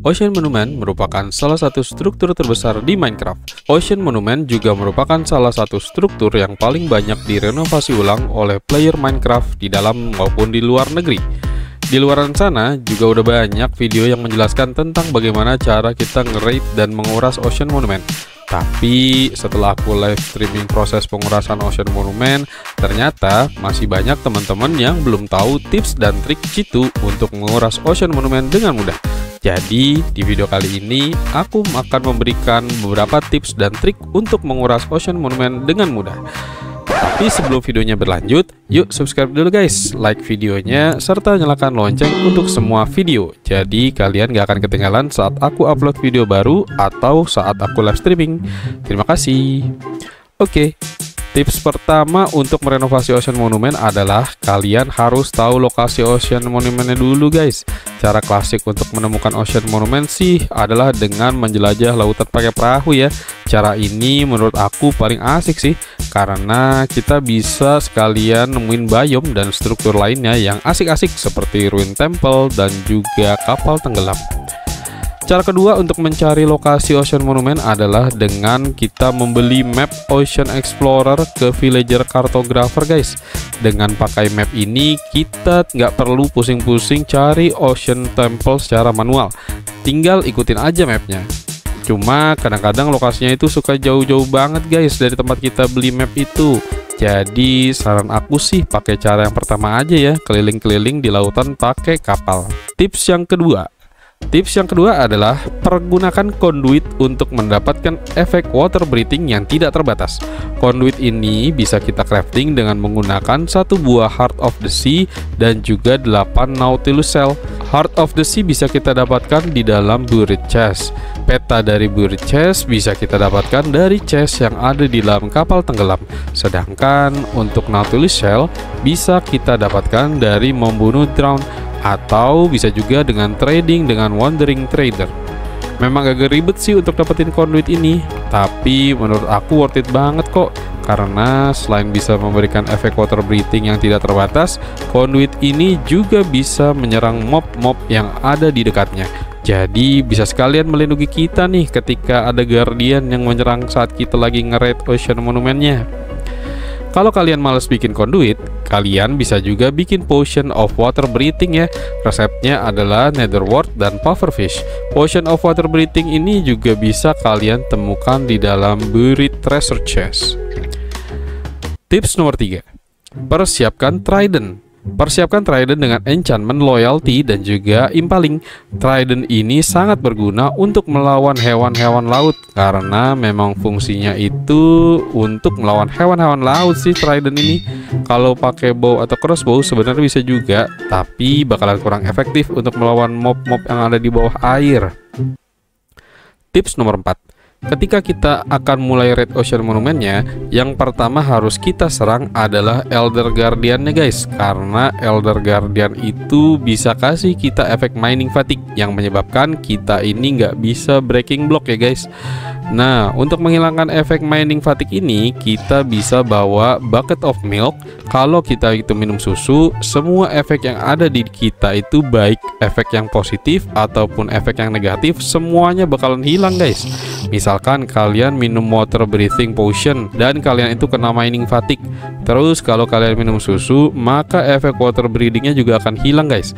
Ocean Monument merupakan salah satu struktur terbesar di Minecraft. Ocean Monument juga merupakan salah satu struktur yang paling banyak direnovasi ulang oleh player Minecraft di dalam maupun di luar negeri. Di luar sana juga udah banyak video yang menjelaskan tentang bagaimana cara kita nge dan menguras Ocean Monument. Tapi setelah aku live streaming proses pengurasan Ocean Monument, ternyata masih banyak teman-teman yang belum tahu tips dan trik jitu untuk menguras Ocean Monument dengan mudah. Jadi, di video kali ini aku akan memberikan beberapa tips dan trik untuk menguras Ocean Monument dengan mudah. Tapi sebelum videonya berlanjut, yuk subscribe dulu guys, like videonya, serta nyalakan lonceng untuk semua video. Jadi kalian gak akan ketinggalan saat aku upload video baru atau saat aku live streaming. Terima kasih. Oke, Tips pertama untuk merenovasi Ocean Monument adalah kalian harus tahu lokasi Ocean Monumentnya dulu guys. Cara klasik untuk menemukan Ocean Monument sih adalah dengan menjelajah lautan pakai perahu ya. Cara ini menurut aku paling asik sih karena kita bisa sekalian nemuin biome dan struktur lainnya yang asik-asik seperti ruin temple dan juga kapal tenggelam. Cara kedua untuk mencari lokasi Ocean Monument adalah dengan kita membeli map Ocean Explorer ke Villager Cartographer guys. Dengan pakai map ini kita nggak perlu pusing-pusing cari Ocean Temple secara manual. Tinggal ikutin aja mapnya. Cuma kadang-kadang lokasinya itu suka jauh-jauh banget guys dari tempat kita beli map itu. Jadi saran aku sih pakai cara yang pertama aja ya, keliling-keliling di lautan pakai kapal. Tips yang kedua, Tips yang kedua adalah pergunakan conduit untuk mendapatkan efek water breathing yang tidak terbatas. Conduit ini bisa kita crafting dengan menggunakan satu buah Heart of the Sea dan juga 8 Nautilus Shell. Heart of the Sea bisa kita dapatkan di dalam buried chest. Peta dari buried chest bisa kita dapatkan dari chest yang ada di dalam kapal tenggelam. Sedangkan untuk Nautilus Shell bisa kita dapatkan dari membunuh drown atau bisa juga dengan trading dengan wandering trader. Memang agak ribet sih untuk dapetin conduit ini, tapi menurut aku worth it banget kok karena selain bisa memberikan efek water breathing yang tidak terbatas, conduit ini juga bisa menyerang mob-mob yang ada di dekatnya. Jadi bisa sekalian melindungi kita nih ketika ada guardian yang menyerang saat kita lagi nge ocean monumennya. Kalau kalian males bikin conduit, kalian bisa juga bikin potion of water breathing ya. Resepnya adalah netherwort dan pufferfish. Potion of water breathing ini juga bisa kalian temukan di dalam buried treasure chest. Tips nomor 3. Persiapkan trident. Persiapkan Trident dengan enchantment loyalty dan juga impaling. Trident ini sangat berguna untuk melawan hewan-hewan laut karena memang fungsinya itu untuk melawan hewan-hewan laut sih Trident ini. Kalau pakai bow atau crossbow sebenarnya bisa juga, tapi bakalan kurang efektif untuk melawan mob-mob yang ada di bawah air. Tips nomor 4 Ketika kita akan mulai Red Ocean Monumentnya, yang pertama harus kita serang adalah Elder Guardiannya guys, karena Elder Guardian itu bisa kasih kita efek mining fatigue yang menyebabkan kita ini nggak bisa breaking block ya guys. Nah, untuk menghilangkan efek mining fatigue ini, kita bisa bawa bucket of milk. Kalau kita itu minum susu, semua efek yang ada di kita itu baik efek yang positif ataupun efek yang negatif, semuanya bakalan hilang guys. Misalkan kalian minum water breathing potion dan kalian itu kena mining fatigue. Terus kalau kalian minum susu, maka efek water breathingnya juga akan hilang guys.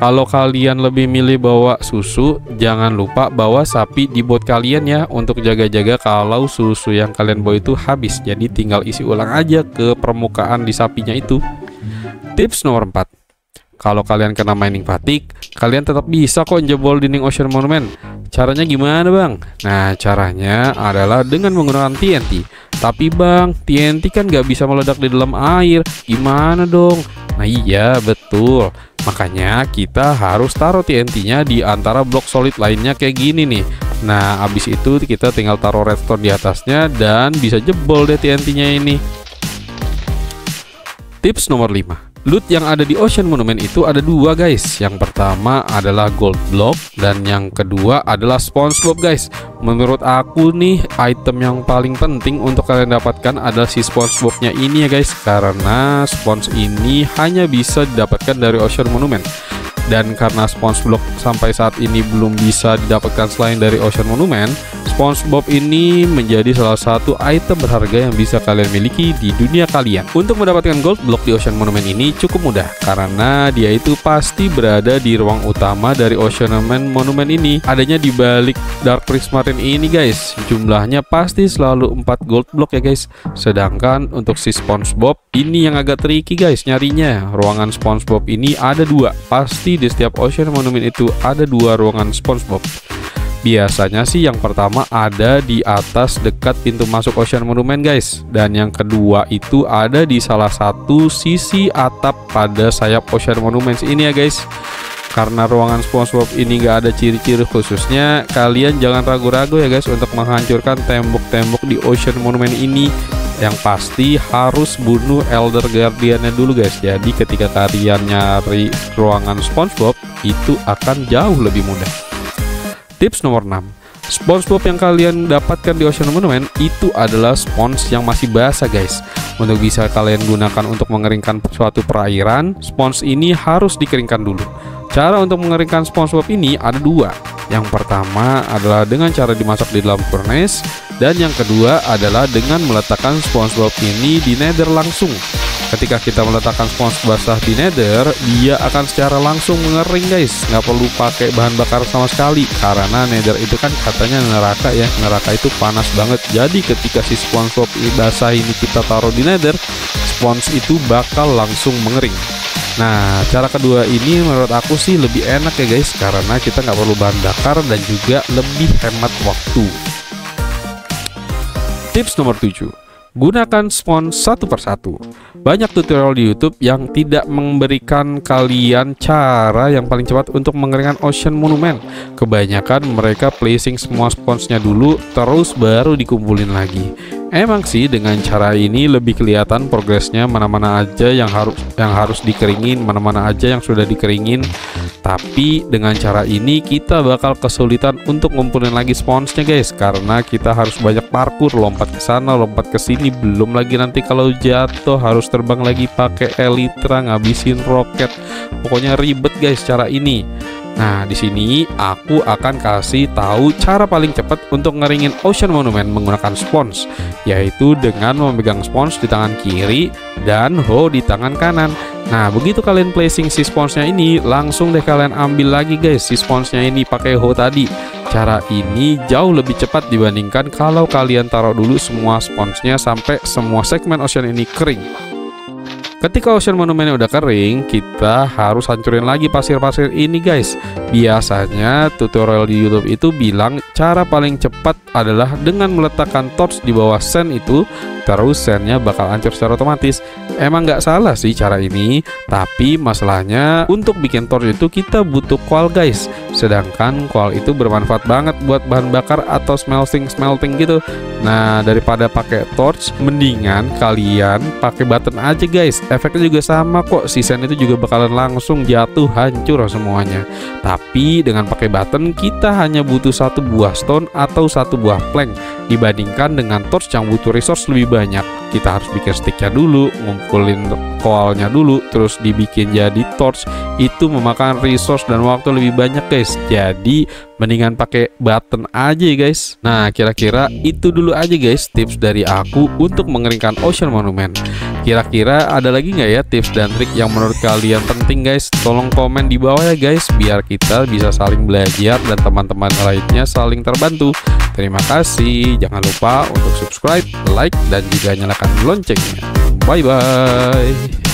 Kalau kalian lebih milih bawa susu, jangan lupa bawa sapi di bot kalian ya untuk jaga-jaga kalau susu yang kalian bawa itu habis. Jadi tinggal isi ulang aja ke permukaan di sapinya itu. Tips nomor 4. Kalau kalian kena mining fatigue, kalian tetap bisa kok jebol dinding Ocean Monument. Caranya gimana bang? Nah caranya adalah dengan menggunakan TNT. Tapi bang, TNT kan nggak bisa meledak di dalam air. Gimana dong? Nah iya betul. Makanya kita harus taruh TNT-nya di antara blok solid lainnya kayak gini nih. Nah, abis itu kita tinggal taruh redstone di atasnya dan bisa jebol deh TNT-nya ini. Tips nomor 5 Loot yang ada di Ocean Monument itu ada dua guys. Yang pertama adalah Gold Block Dan yang kedua adalah SpongeBob guys. Menurut aku nih item yang paling penting untuk kalian dapatkan adalah si SpongeBobnya ini ya guys. Karena Sponge ini hanya bisa didapatkan dari Ocean Monument dan karena SpongeBob sampai saat ini belum bisa didapatkan selain dari Ocean Monument, SpongeBob ini menjadi salah satu item berharga yang bisa kalian miliki di dunia kalian. Untuk mendapatkan gold block di Ocean Monument ini cukup mudah karena dia itu pasti berada di ruang utama dari Ocean Monument ini. Adanya di balik Dark Prismarine ini guys. Jumlahnya pasti selalu 4 gold block ya guys. Sedangkan untuk si SpongeBob ini yang agak tricky guys nyarinya. Ruangan SpongeBob ini ada dua. Pasti di setiap Ocean Monument itu ada dua ruangan SpongeBob. Biasanya sih yang pertama ada di atas dekat pintu masuk Ocean Monument guys. Dan yang kedua itu ada di salah satu sisi atap pada sayap Ocean Monument ini ya guys. Karena ruangan SpongeBob ini gak ada ciri-ciri khususnya Kalian jangan ragu-ragu ya guys untuk menghancurkan tembok-tembok di Ocean Monument ini yang pasti harus bunuh Elder Guardiannya dulu guys. Jadi ketika kalian nyari ruangan SpongeBob itu akan jauh lebih mudah. Tips nomor 6 SpongeBob yang kalian dapatkan di Ocean Monument itu adalah spons yang masih basah guys. Untuk bisa kalian gunakan untuk mengeringkan suatu perairan spons ini harus dikeringkan dulu. Cara untuk mengeringkan SpongeBob ini ada dua. Yang pertama adalah dengan cara dimasak di dalam furnace dan yang kedua adalah dengan meletakkan SpongeBob ini di nether langsung. Ketika kita meletakkan SpongeBob basah di nether, dia akan secara langsung mengering guys. Nggak perlu pakai bahan bakar sama sekali karena nether itu kan katanya neraka ya. Neraka itu panas banget. Jadi ketika si SpongeBob basah ini kita taruh di nether, Sponge itu bakal langsung mengering. Nah, cara kedua ini menurut aku sih lebih enak ya guys karena kita nggak perlu bahan bakar dan juga lebih hemat waktu. Tips nomor 7 Gunakan spons satu persatu. Banyak tutorial di YouTube yang tidak memberikan kalian cara yang paling cepat untuk mengeringkan Ocean Monument. Kebanyakan mereka placing semua sponsnya dulu, terus baru dikumpulin lagi. Emang sih dengan cara ini lebih kelihatan progresnya mana-mana aja yang harus yang harus dikeringin, mana-mana aja yang sudah dikeringin. Tapi dengan cara ini kita bakal kesulitan untuk ngumpulin lagi sponsnya guys karena kita harus banyak parkur, lompat ke sana, lompat ke sini, belum lagi nanti kalau jatuh harus terbang lagi pakai elytra, ngabisin roket. Pokoknya ribet guys cara ini. Nah, di sini aku akan kasih tahu cara paling cepat untuk ngeringin Ocean Monument menggunakan spons, yaitu dengan memegang spons di tangan kiri dan hoe di tangan kanan. Nah, begitu kalian placing si sponsnya ini, langsung deh kalian ambil lagi guys si sponsnya ini pakai hoe tadi. Cara ini jauh lebih cepat dibandingkan kalau kalian taruh dulu semua sponsnya sampai semua segmen ocean ini kering. Ketika ocean monumennya udah kering, kita harus hancurin lagi pasir-pasir ini guys. Biasanya tutorial di YouTube itu bilang cara paling cepat adalah dengan meletakkan torch di bawah sand itu, terus sandnya bakal hancur secara otomatis. Emang nggak salah sih cara ini, tapi masalahnya untuk bikin torch itu kita butuh coal guys. Sedangkan coal itu bermanfaat banget buat bahan bakar atau smelting smelting gitu. Nah daripada pakai torch, mendingan kalian pakai button aja guys. Efeknya juga sama kok. Sisen itu juga bakalan langsung jatuh hancur semuanya. Tapi dengan pakai button kita hanya butuh satu buah stone atau satu buah plank. Dibandingkan dengan torch yang butuh resource lebih banyak. Kita harus bikin sticknya dulu ngumpulin koalnya dulu terus dibikin jadi torch. Itu memakan resource dan waktu lebih banyak guys jadi mendingan pakai button aja ya guys. Nah kira-kira itu dulu aja guys tips dari aku untuk mengeringkan ocean monument. Kira-kira ada lagi nggak ya tips dan trik yang menurut kalian penting guys? Tolong komen di bawah ya guys biar kita bisa saling belajar dan teman-teman lainnya saling terbantu. Terima kasih. Jangan lupa untuk subscribe like dan juga nyalakan loncengnya. Bye bye